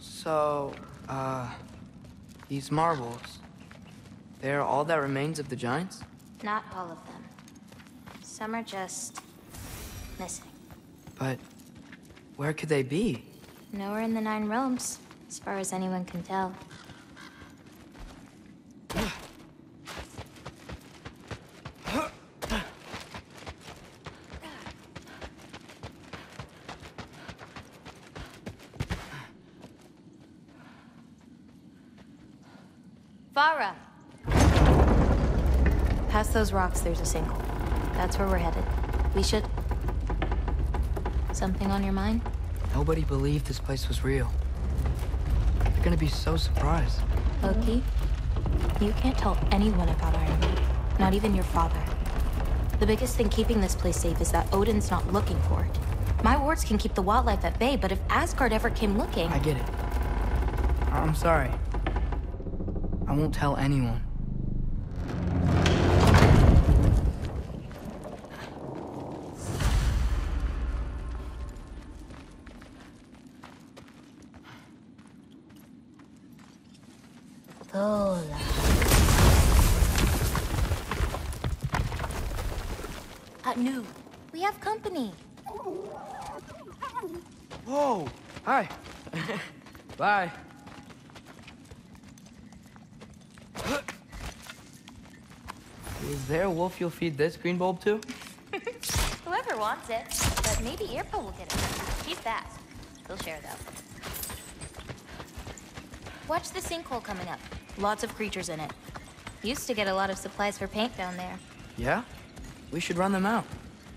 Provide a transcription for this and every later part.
So, uh, these marbles, they're all that remains of the Giants? Not all of them. Some are just missing. But where could they be? Nowhere in the Nine Realms, as far as anyone can tell. Past those rocks, there's a sinkhole. That's where we're headed. We should... Something on your mind? Nobody believed this place was real. They're gonna be so surprised. Loki, you can't tell anyone about Ironwood. Not even your father. The biggest thing keeping this place safe is that Odin's not looking for it. My wards can keep the wildlife at bay, but if Asgard ever came looking... I get it. I'm sorry. I won't tell anyone. Lola. Uh, no. We have company. Whoa! Hi. Bye. Is there a wolf you'll feed this green bulb to? Whoever wants it. But maybe Earpo will get it. He's fast. He'll share, though. Watch the sinkhole coming up. Lots of creatures in it. Used to get a lot of supplies for paint down there. Yeah? We should run them out.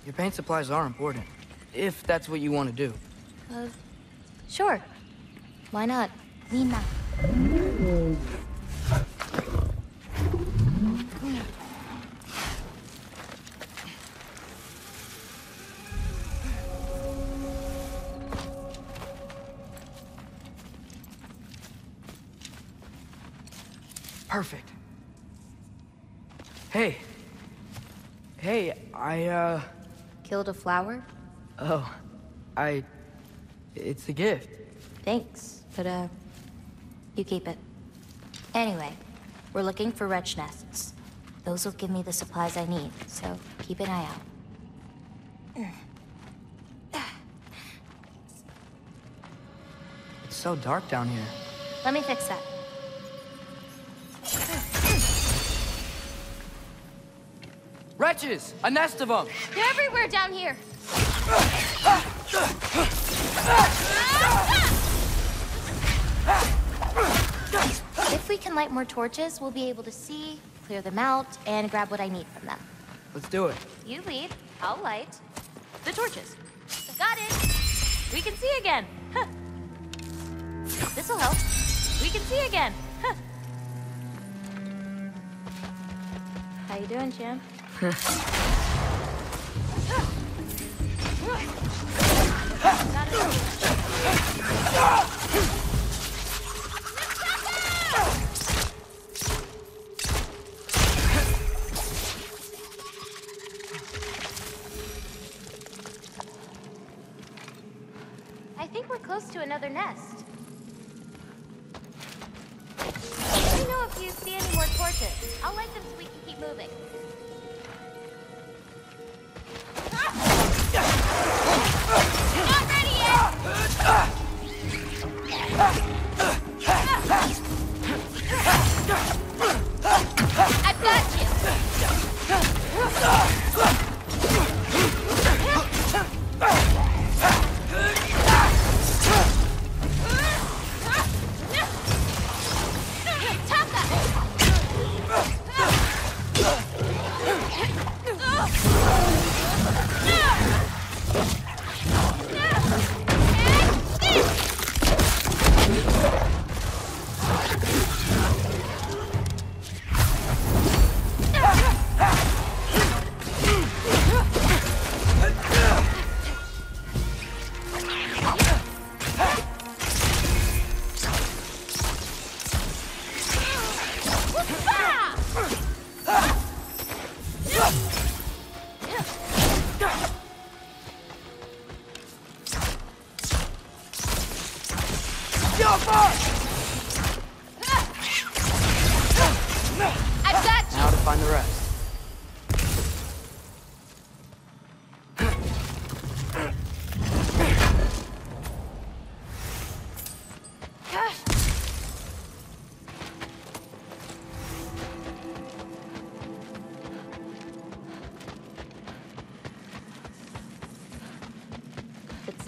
Your paint supplies are important. If that's what you want to do. Uh, sure. Why not? Lina. I, uh... Killed a flower? Oh. I... It's a gift. Thanks, but, uh, you keep it. Anyway, we're looking for wretch nests. Those will give me the supplies I need, so keep an eye out. It's so dark down here. Let me fix that. A nest of them! They're everywhere down here! If we can light more torches, we'll be able to see, clear them out, and grab what I need from them. Let's do it. You lead, I'll light. The torches. Got it! We can see again! Huh. This'll help. We can see again! Huh. How you doing, champ? Got it. I think we're close to another nest. Let me know if you see any more torches. I'll light them so we can keep moving. Not ready yet! I've got you! Taka!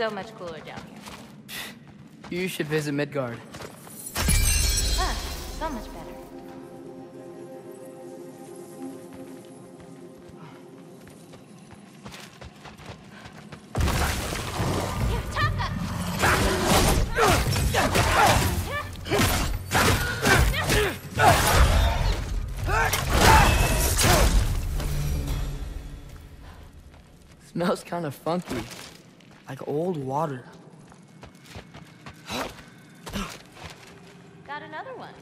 So much cooler down here. You should visit Midgard. Ah, so much better. Smells kind of funky. Like old water. Got another one.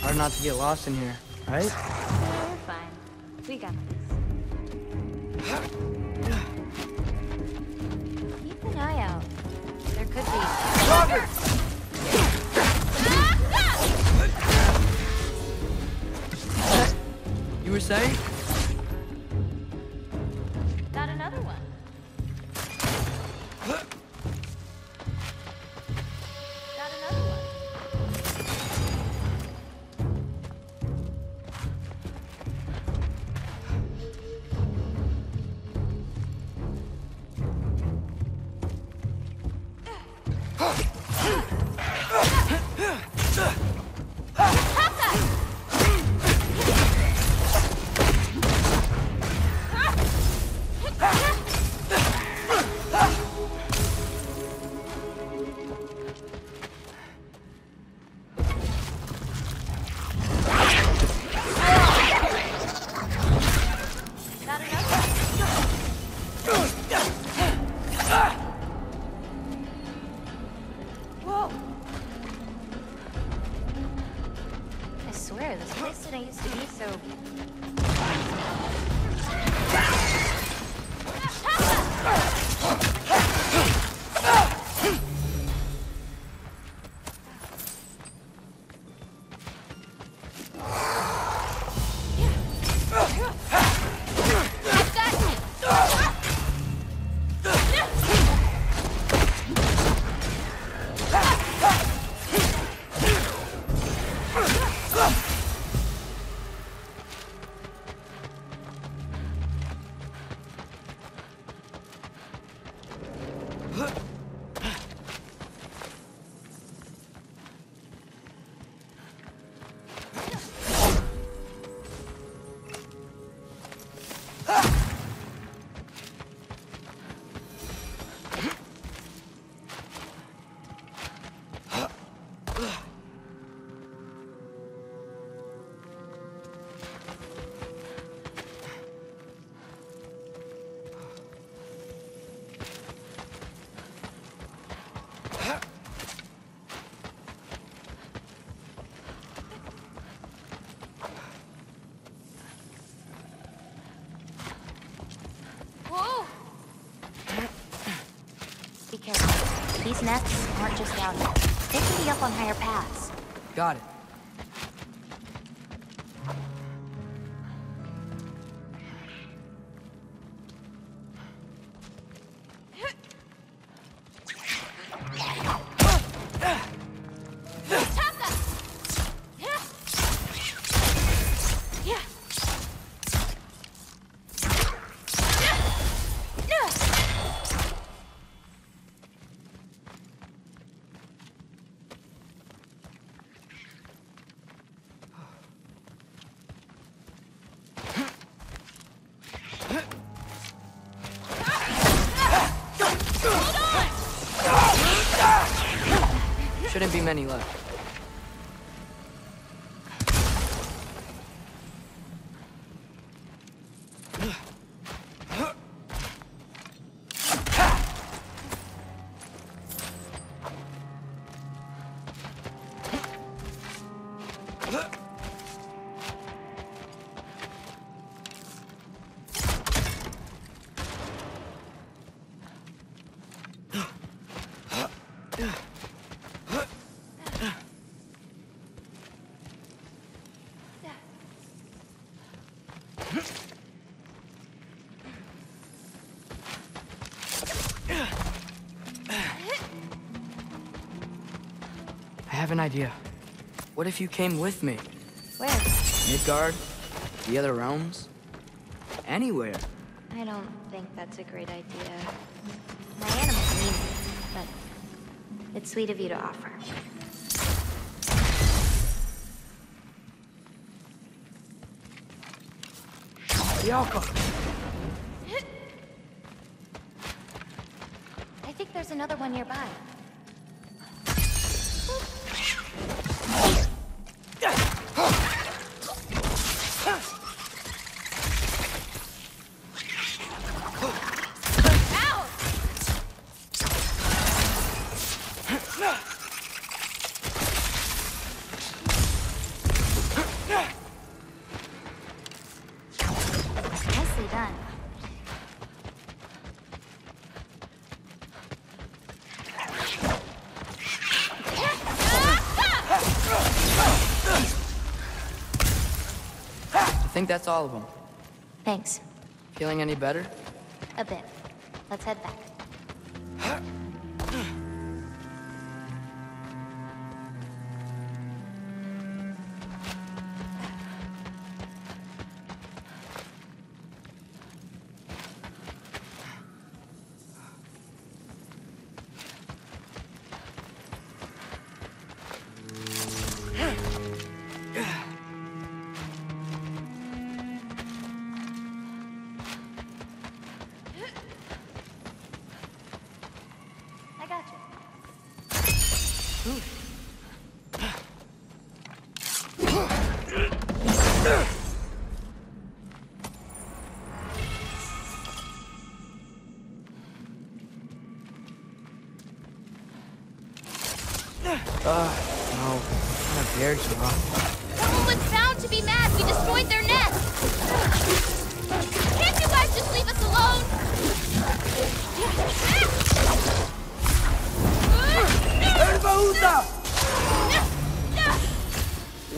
Hard not to get lost in here, right? We're fine. We got this. Keep an eye out. There could be. Ah! You were saying? These nests aren't just down here. Can be up on higher paths. Got it. many left. Huh? Have an idea. What if you came with me? Where? Midgard? The other realms? Anywhere. I don't think that's a great idea. My animals need me, but it's sweet of you to offer. Yaka! I think there's another one nearby. Think that's all of them. Thanks. Feeling any better? A bit. Let's head back.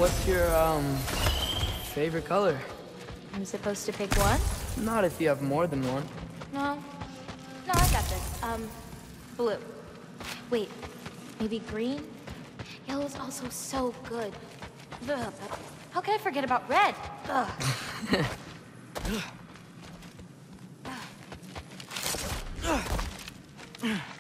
What's your, um, favorite color? I'm supposed to pick one? Not if you have more than one. No. No, I got this. Um, blue. Wait, maybe green? Yellow's also so good. Ugh, but how can I forget about red? Ugh. Not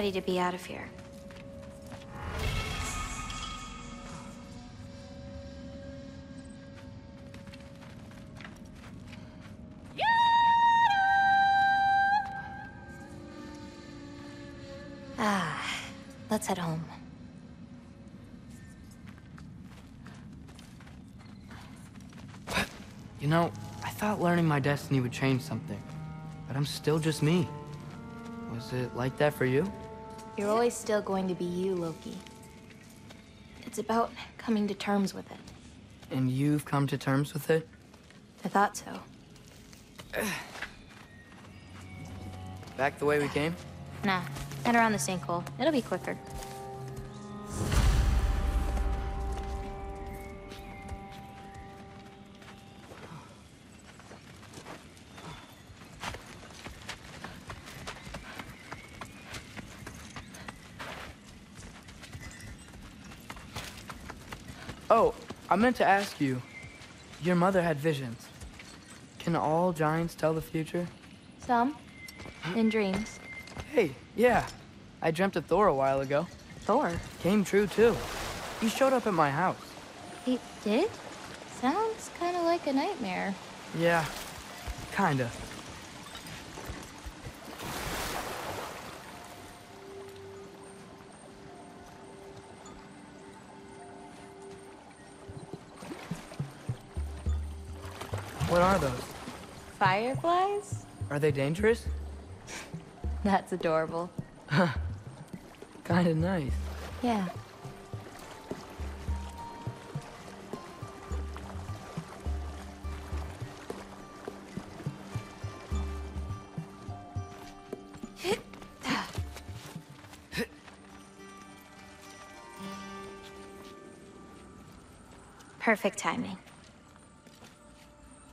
ready to be out of here. Ah, let's head home. You know, I thought learning my destiny would change something, but I'm still just me. Was it like that for you? You're always still going to be you, Loki. It's about coming to terms with it. And you've come to terms with it? I thought so. Back the way we came? Nah, head around the sinkhole. It'll be quicker. I meant to ask you. Your mother had visions. Can all giants tell the future? Some. In dreams. Hey, yeah. I dreamt of Thor a while ago. Thor. Came true, too. He showed up at my house. He did? Sounds kind of like a nightmare. Yeah, kinda. What are those? Fireflies? Are they dangerous? That's adorable. Huh. Kinda nice. Yeah. Perfect timing.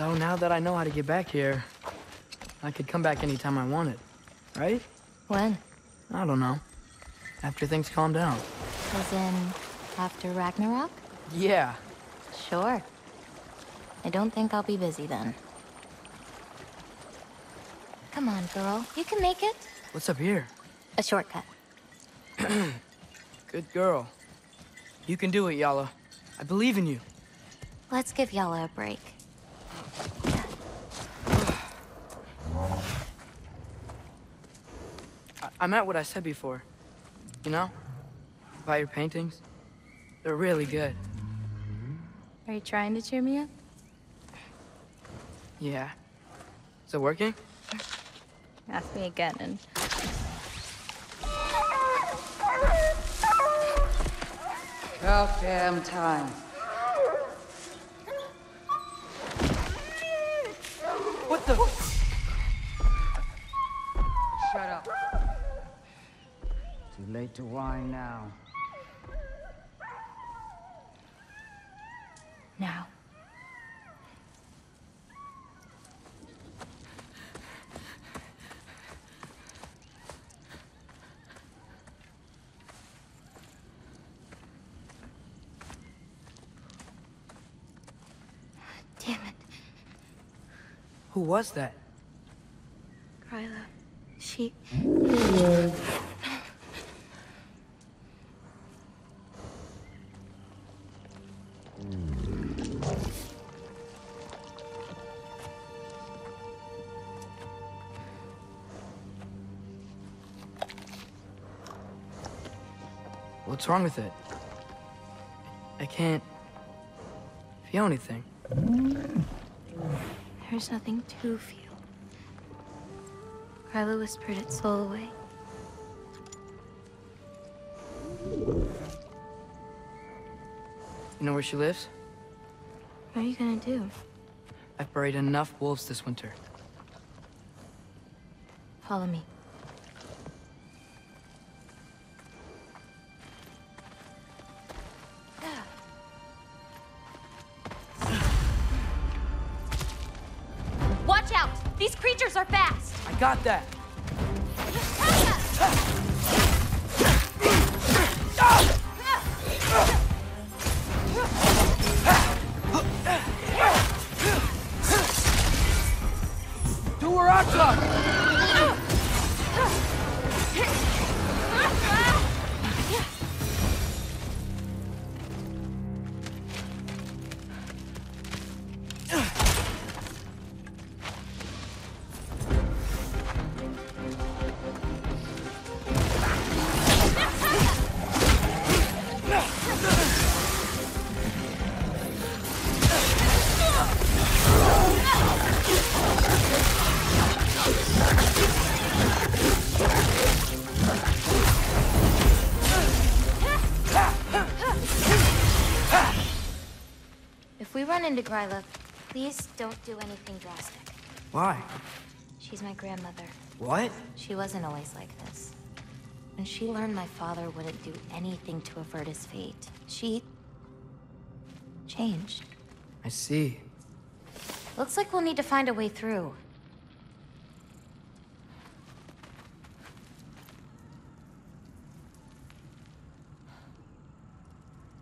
So now that I know how to get back here, I could come back anytime I wanted, right? When? I don't know. After things calm down. As in, after Ragnarok? Yeah. Sure. I don't think I'll be busy then. Come on, girl. You can make it. What's up here? A shortcut. Good girl. You can do it, Yala. I believe in you. Let's give Yala a break. I, I meant what I said before. You know? About your paintings. They're really good. Are you trying to cheer me up? Yeah. Is it working? Ask me again and... About damn time. What the? Late to whine now. Now. Damn it. Who was that? Gryla. She... What's wrong with it? I can't feel anything. There's nothing to feel. Gryla whispered its soul away. You know where she lives? What are you gonna do? I've buried enough wolves this winter. Follow me. These creatures are fast! I got that! Do her! We Gryla, please don't do anything drastic. Why? She's my grandmother. What? She wasn't always like this. When she learned my father wouldn't do anything to avert his fate, she... changed. I see. Looks like we'll need to find a way through.